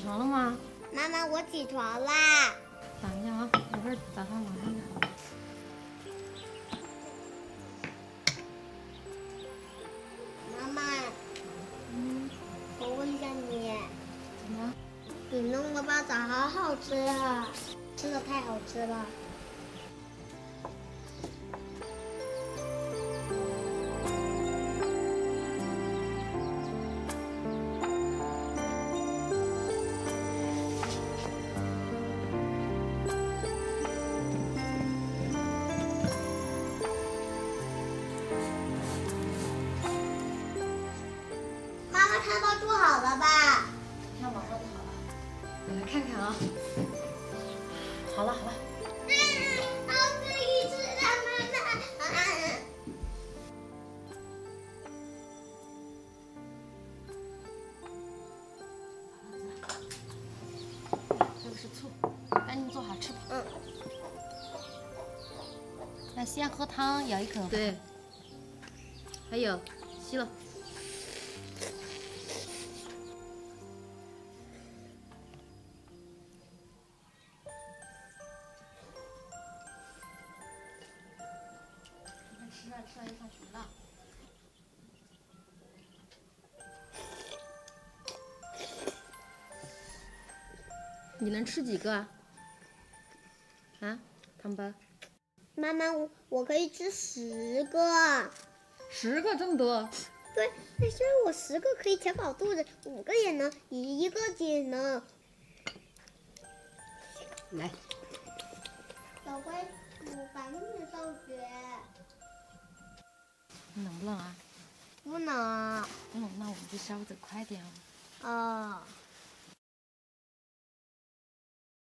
床了吗？妈妈，我起床啦。等一下啊，一会儿早上马上就好。妈妈，嗯，我问一下你，怎么？你弄的包子好好吃啊，真的太好吃了。汤包煮好了吧？那马上就好了，我来看看啊。好了好了，啊可以吃了，妈妈。这个是醋，赶紧做好吃吧。嗯。那先喝汤，咬一口。对，还有吸了。吃了吃了又上学了。你能吃几个啊？啊，汤包，妈妈，我我可以吃十个。十个这么多？对，但是我十个可以填饱肚子，五个也能，一个也能。来，小乖，我赶紧上学。冷不冷啊？不能。不冷，那我们就稍微走快点哦。哦。